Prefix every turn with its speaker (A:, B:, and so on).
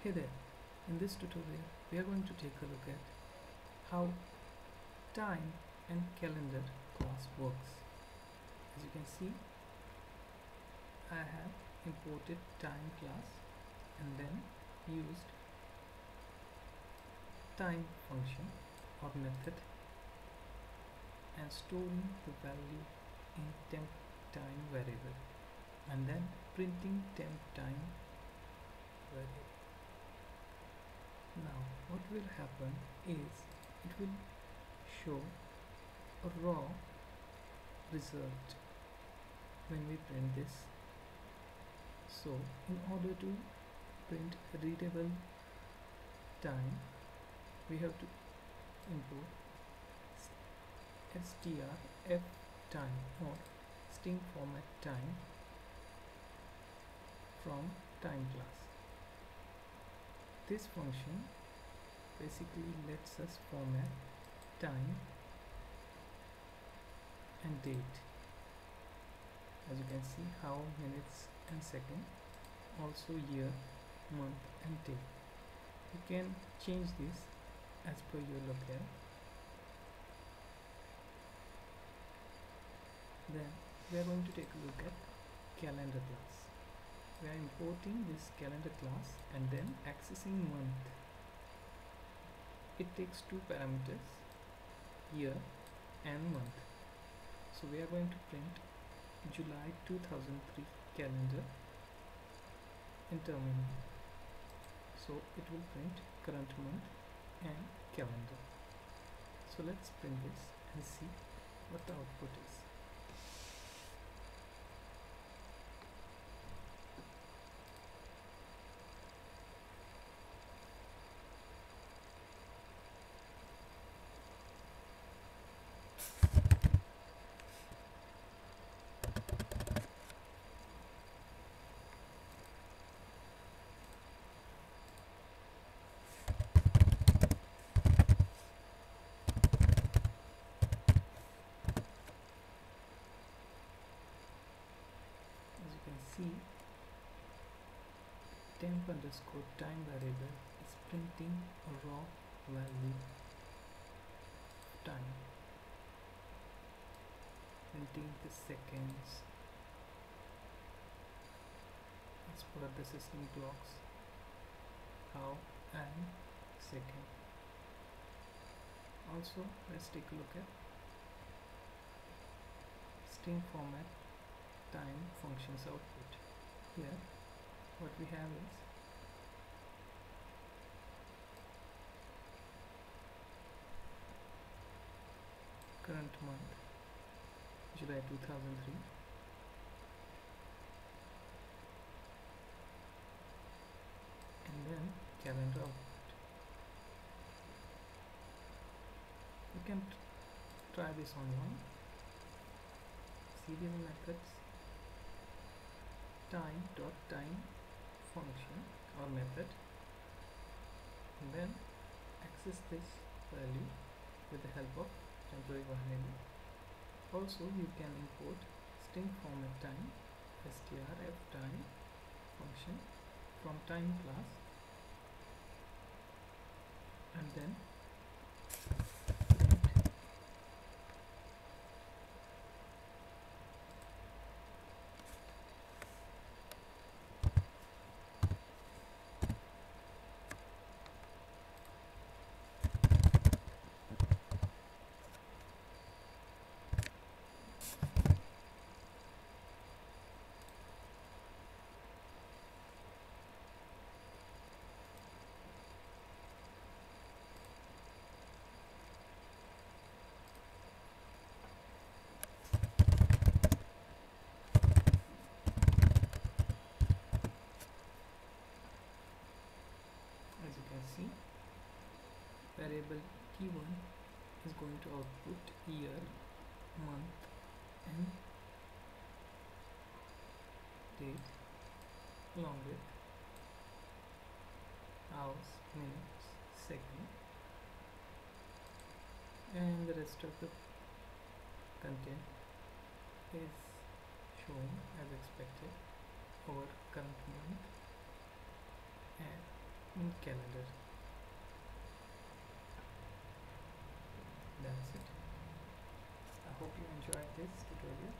A: Hey there, in this tutorial we are going to take a look at how time and calendar class works. As you can see I have imported time class and then used time function or method and storing the value in temp time variable and then printing temp time variable. Will happen is it will show a raw result when we print this. So in order to print readable time we have to import strf time or string format time from time class this function basically lets us format time and date. As you can see how minutes and second also year month and day. You can change this as per your locale then we are going to take a look at calendar class. We are importing this calendar class and then accessing month it takes two parameters year and month. So we are going to print July 2003 calendar in terminal so it will print current month and calendar. So let's print this and see what the output is as you can see temp underscore time variable is printing a raw value time. Printing the seconds. As per the system clocks hour and second. Also let's take a look at string format time functions output here what we have is current month July 2003 and then calendar output. You can try this online serial methods time dot time function or method and then access this value with the help of temporary binary. Also you can import string format time strf time function from time class and then P1 is going to output year, month and date along with hours, minutes, second and the rest of the content is shown as expected over current month and in calendar. That's it. I hope you enjoyed this tutorial